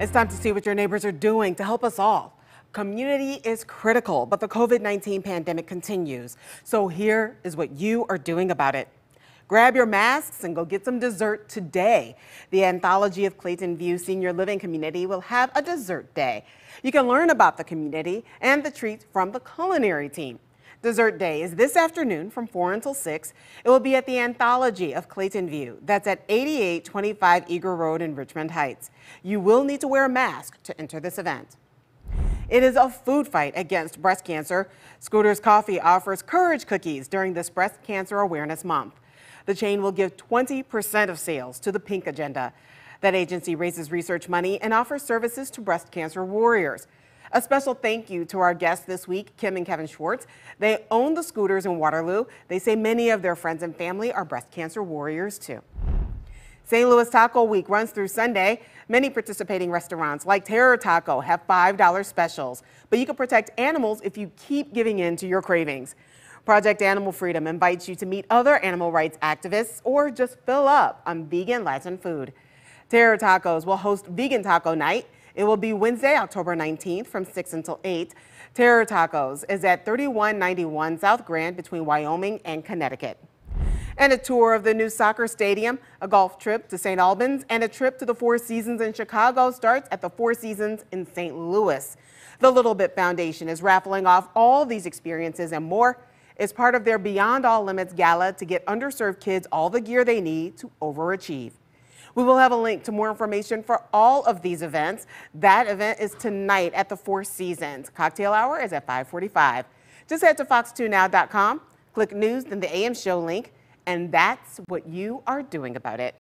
It's time to see what your neighbors are doing to help us all. Community is critical, but the COVID 19 pandemic continues. So here is what you are doing about it. Grab your masks and go get some dessert today. The Anthology of Clayton View Senior Living Community will have a dessert day. You can learn about the community and the treats from the culinary team. Dessert Day is this afternoon from 4 until 6. It will be at the Anthology of Clayton View. That's at 8825 Eager Road in Richmond Heights. You will need to wear a mask to enter this event. It is a food fight against breast cancer. Scooter's Coffee offers courage cookies during this Breast Cancer Awareness Month. The chain will give 20% of sales to the Pink Agenda. That agency raises research money and offers services to breast cancer warriors. A special thank you to our guests this week, Kim and Kevin Schwartz. They own the scooters in Waterloo. They say many of their friends and family are breast cancer warriors too. St. Louis Taco Week runs through Sunday. Many participating restaurants like Tower Taco have $5 specials, but you can protect animals if you keep giving in to your cravings. Project Animal Freedom invites you to meet other animal rights activists or just fill up on vegan Latin food. Tower Tacos will host Vegan Taco Night. It will be Wednesday, October 19th from 6 until 8. Tower Tacos is at 3191 South Grand between Wyoming and Connecticut. And a tour of the new soccer stadium, a golf trip to St. Albans, and a trip to the Four Seasons in Chicago starts at the Four Seasons in St. Louis. The Little Bit Foundation is raffling off all these experiences and more. as part of their Beyond All Limits gala to get underserved kids all the gear they need to overachieve. We will have a link to more information for all of these events. That event is tonight at the Four Seasons. Cocktail hour is at 545. Just head to fox2now.com, click news, then the AM show link, and that's what you are doing about it.